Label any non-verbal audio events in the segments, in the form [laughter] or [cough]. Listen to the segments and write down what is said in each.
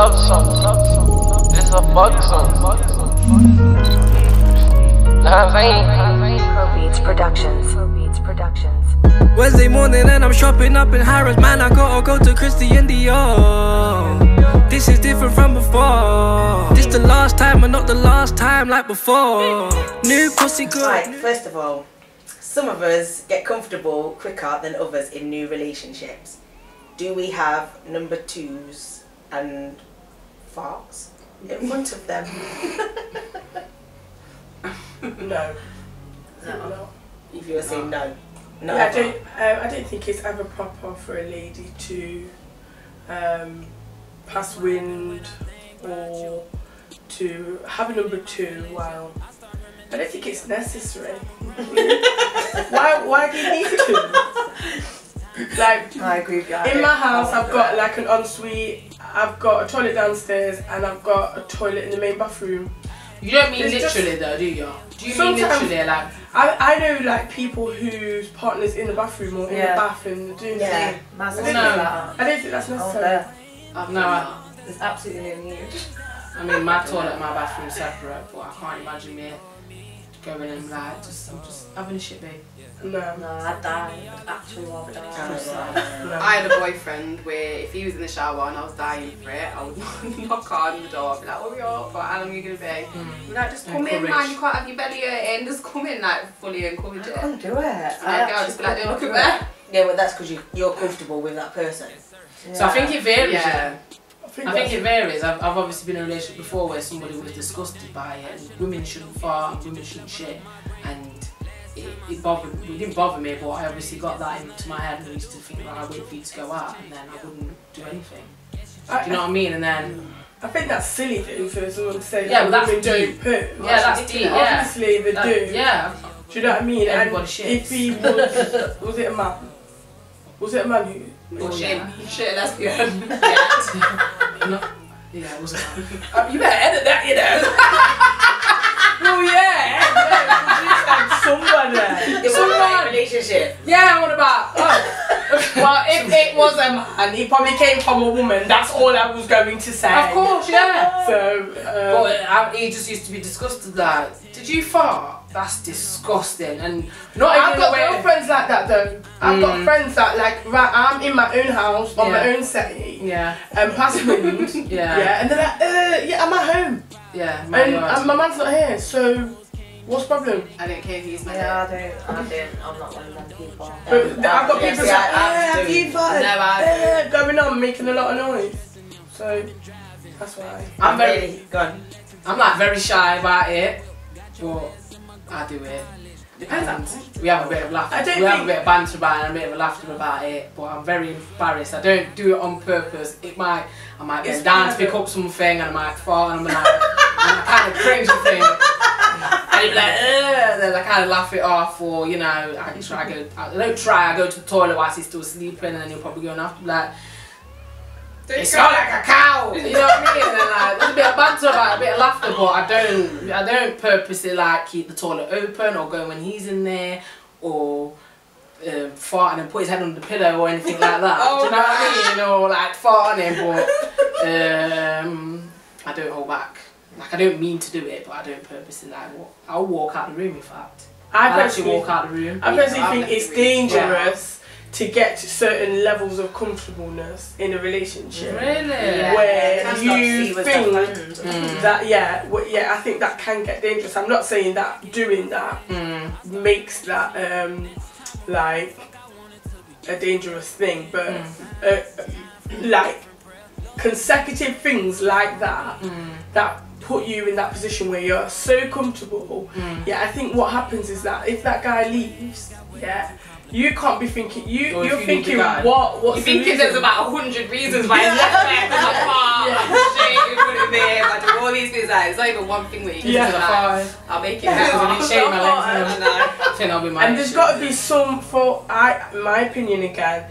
love song. This a fuck song. Know what I'm saying? Pro Beats Productions. Pro Beats Productions. Wednesday morning and I'm shopping up in Harrods Man, I gotta go to Christian Dior This is different from before This the last time and not the last time like before New pussy good Right, first of all, some of us get comfortable quicker than others in new relationships. Do we have number twos and farts in front of them? [laughs] No. no. If you were saying no. No. Yeah, I don't. Um, I don't think it's ever proper for a lady to um, pass wind or to have a number two while. I don't think it's necessary. [laughs] why? Why do you need to? [laughs] Like I agree with you. In my house, I I've got like an ensuite. I've got a toilet downstairs, and I've got a toilet in the main bathroom. You don't mean It's just- literally though, do you? Do you mean literally like I, I know like people whose partners in the bathroom or in Yeah. the bath and doing Yeah. things. Massive No. that. I don't think that's Oh, necessary. there. no? I, There's absolutely no need. I mean my [laughs] toilet, and my bathroom separate, but I can't imagine me going and like just I'm just having a shit babe. No. No, I'd die. I'd actually rather die. I had a boyfriend where if he was in the shower and I was dying for it, I would [laughs] knock on the door, be like, "Oh, you up? Or how long are you gonna be?" Mm. Be like, "Just come in, Encourage. man. You can't have your belly in. Just come in, like fully encourage it." I can't do it. And I I'd go, just be like, actually "Look at do me." it. Yeah, but that's because you, you're comfortable with that person. So I think it varies. Yeah. Yeah. I think, I think it varies. I've, I've obviously been in a relationship before where somebody was disgusted by it, and women shouldn't fart, women shouldn't shit, and it, it bothered. It didn't bother me, but I obviously got that into my head, and I used to think, that I'd wait for you to go out, and then I wouldn't do anything. I, Do you know what I mean? And then I think that's silly though for someone to say Yeah, that but oh, that's women don't deep. poo. yeah, that's deep. Yeah. Obviously they That- do. yeah. Do you know what I mean? And shits. if he was, [laughs] was it a man? Was it a man who? Or Oh, shit, yeah. shit, lesbian. [laughs] No, yeah, it wasn't. Uh, you better edit that, you know. [laughs] Oh yeah. Somebody. It was Someone- a relationship. yeah, what about? Oh. [laughs] Well, if it was a man, he probably came from a woman. That's all I was going to say. Of course, yeah. So. Um, But I, he just used to be disgusted that. did you fart? That's disgusting. And not I've got the way. girlfriends like that though. I've got Mm. friends that like right, I'm in my own house on my own setting Yeah, and pass wind. [laughs] yeah, yeah, and they're like, uh, yeah, I'm at home yeah. my and, God. and my man's not here. So what's the problem? I don't care if he's my Yeah, dick. I don't. I don't. I'm not one of them people. But I've got Yeah, people see, like, I- I was have doing- you farted? No, I- Eh, going on, making a lot of noise. So that's why. I'm very, really gone. I'm like very shy about it, but I do it. Depends on. And we have a bit of laughter. I don't we have a bit of banter about it and a bit of laughter about it, but I'm very embarrassed. I don't do it on purpose. It might, I might get down to pick up something and I might fall and I'm like, and I kind of cringe a thing. And it'd be like, Ugh, then I kind of laugh it off, or you know, I try go. I don't try. I go to the toilet whilst he's still sleeping, and then he'll probably go and after like, it smell like a cow. You know what I mean? And then like, there's a bit of banter about it, a bit of laughter, but I don't, I don't purposely like keep the toilet open or go when he's in there or. Um, fart and then put his head on the pillow or anything like that. [laughs] Do you know what I mean? Or like fart on him, but um, I don't hold back. Like I don't mean to do it, but I don't purposely like. Walk. I'll walk out of the room in fact. I I'll actually walk out the room. I personally Yeah, think it's definitely- dangerous to get to certain levels of comfortableness in a relationship. Really? Yeah. Where That's you not to see was a think friend. Mm. that yeah, well, yeah, I think that can get dangerous. I'm not saying that doing that Mm. makes that um like a dangerous thing, but Mm. uh, like consecutive things like that Mm. that put you in that position where you're so comfortable. Mm. Yeah, I think what happens is that if that guy leaves, yeah, you can't be thinking you or you're you thinking guy. what what's You the think reason? there's about a hundred reasons why he's left there because I fart, I shit in front of him, I do all these things. Like, it's not even one thing where you can Yeah. just like, I'll make it Yeah. better. When you shave my legs, I and know. I think I'll be my and there's got to be some for I my opinion again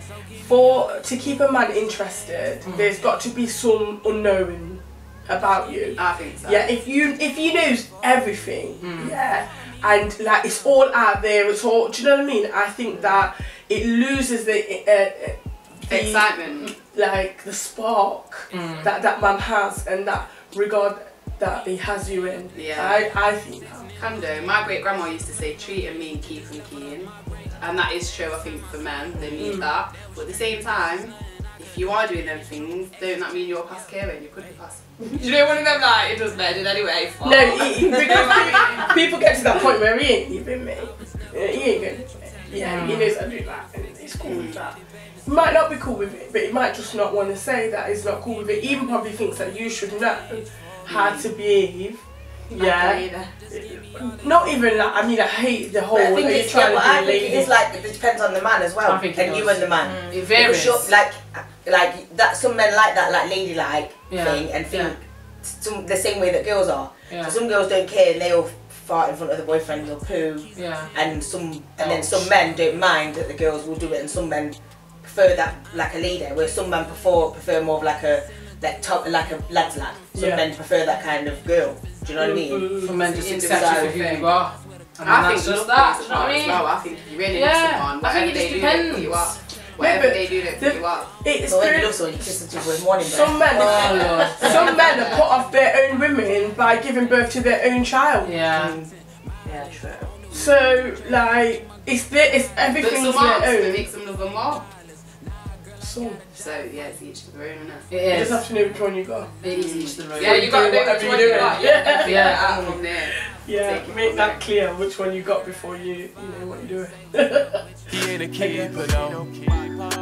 for to keep a man interested Mm. there's got to be some unknown about you I think so. yeah if you if you knows everything Mm. yeah and like it's all out there it's all do you know what I mean I think that it loses the uh, uh, the Excitement. like the spark Mm. that that man has and that regard that he has you in. Yeah. I, I think that. Can do. My great grandma used to say, treat them mean, keep them keen. And that is true, I think, for men. They need Mm. that. But at the same time, you are doing them things, don't that mean you're past caring? You could be past. Do [laughs] you know one of them like, it doesn't matter anyway? fuck. No, he, he, [laughs] because people get to that point where he ain't even me. He ain't going Yeah, he knows I do that and he's cool with that. He might not be cool with it, but he might just not want to say that he's not cool with it. He even probably thinks that you should know how to behave. Yeah. Not even like I mean, I hate the whole. But I think are it's yeah, trying but to be I a think it is like it depends on the man as well, I think it and you and the man. Mm. It varies. Sure, like, like that. Some men like that, like ladylike Yeah. thing, and think some, the same way that girls are. Yeah. So some girls don't care, and they'll fart in front of the boyfriend or poo, Yeah. and some, and then some men don't mind that the girls will do it, and some men prefer that like a leader, where some men prefer prefer more of like a like top, like a lad's lad. Some Yeah. men prefer that kind of girl. Do you know what I mean? For men just Individual accept you for who thing. you are. And I that's think just love that. plays do you know what I mean? well. I think you really Yeah, love someone, I think it they just do, they you depends. Up. Whatever but they do, they put the- you up. It's But when you good. love you kiss them to the morning. Some men, Oh, some men are put off their own women by giving birth to their own child. Yeah. Yeah, true. So like, it's their, it's everything's some aren't, their it own. makes them love them more. So So yeah, it's each to their own, isn't it? It you just have to know which one you got. It is each their own. Yeah, you got to know which one you like. Yeah, Yeah. out [laughs] from there. Yeah, make that clear which one you got before you you know what you're doing. [laughs] He ain't a keeper though.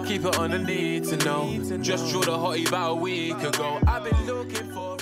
Keep it on the need to know. Just drew the hottie about a week ago. I've been looking for